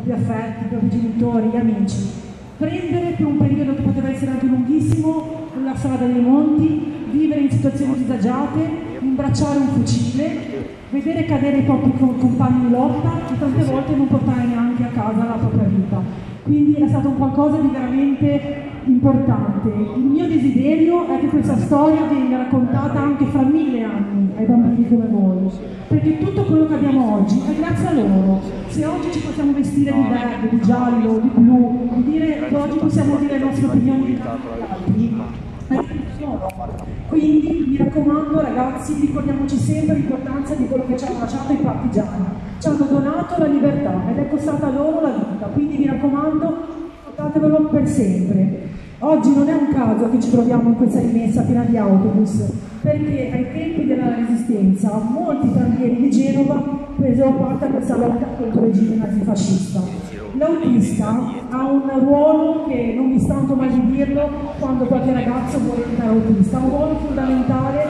propri affetti, i propri genitori, gli amici. Prendere per un periodo che poteva essere anche lunghissimo la strada dei monti, vivere in situazioni disagiate, imbracciare un fucile, vedere cadere i propri compagni di lotta e tante volte non portare neanche a casa la propria vita. Quindi è stato qualcosa di veramente importante. Il mio desiderio è che questa storia venga raccontata anche fra mille anni ai bambini come voi, perché oggi è grazie a loro. Se oggi ci possiamo vestire di verde, di giallo, di blu, di dire, oggi possiamo dire le nostre opinioni di altri, quindi mi raccomando ragazzi, ricordiamoci sempre l'importanza di quello che ci hanno lasciato i partigiani. Ci hanno donato la libertà ed è costata loro la vita, quindi mi raccomando, portatevelo per sempre. Oggi non è un caso che ci troviamo in questa rimessa piena di autobus, perché ai tempi della Resistenza molti tranvieri di Genova presero parte a questa lotta contro il regime nazifascista. L'autista ha un ruolo che non mi stanco mai di dirlo quando qualche ragazzo vuole diventare autista, un ruolo fondamentale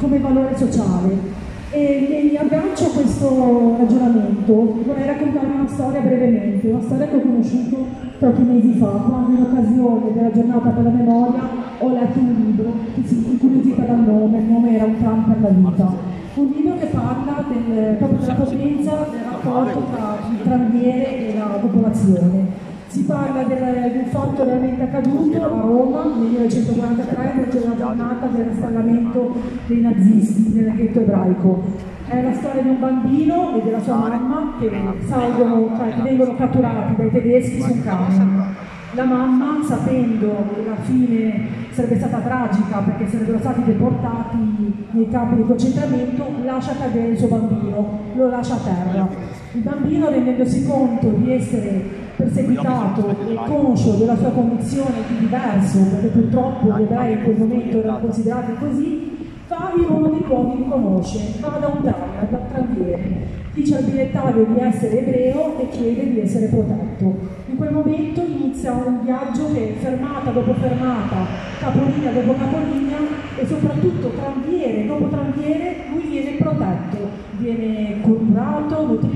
come valore sociale. E mi aggancio a questo ragionamento, vorrei raccontarvi una storia brevemente, una storia che ho conosciuto pochi mesi fa, quando in occasione della giornata per la memoria ho letto un libro che si incuriosita dal nome, il nome era Un tram per la vita. Un libro che parla del, proprio della potenza del rapporto tra il tranviere e la popolazione. Si parla del, di un fatto realmente accaduto a Roma nel 1943, perché era la giornata del rastrellamento dei nazisti nel ghetto ebraico. È la storia di un bambino e della sua mamma che, salgono, che vengono catturati dai tedeschi su un camion. La mamma, sapendo che la fine sarebbe stata tragica perché sarebbero stati deportati nei campi di concentramento, lascia cadere il suo bambino, lo lascia a terra. Il bambino, rendendosi conto di essere perseguitato e conscio della sua condizione di diverso, perché purtroppo gli ebrei in quel momento erano considerati così, fa il uno dei luoghi che conosce, va da un tram, da un tranviere, dice al bigliettario di essere ebreo e chiede di essere protetto. In quel momento inizia un viaggio che fermata dopo fermata, capolinea dopo capolinea e soprattutto tranviere dopo tranviere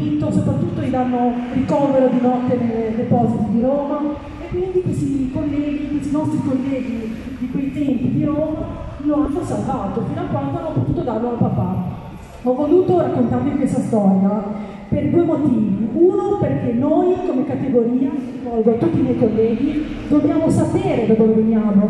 nutrito, soprattutto gli danno ricovero di notte nei depositi di Roma e quindi questi colleghi, questi nostri colleghi di quei tempi di Roma lo hanno salvato fino a quando hanno potuto darlo al papà. Ho voluto raccontarvi questa storia per due motivi. Uno, perché noi come categoria, rivolgo a tutti i miei colleghi, dobbiamo sapere da dove veniamo.